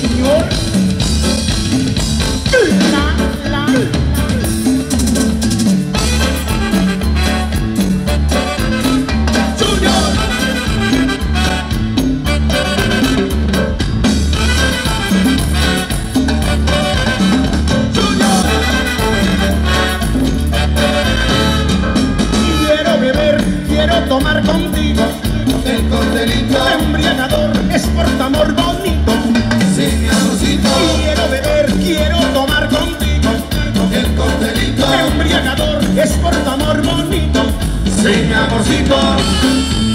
señor. La, la. tomar contigo El corderito embriagador es por tu amor amor bonito. mi amorcito.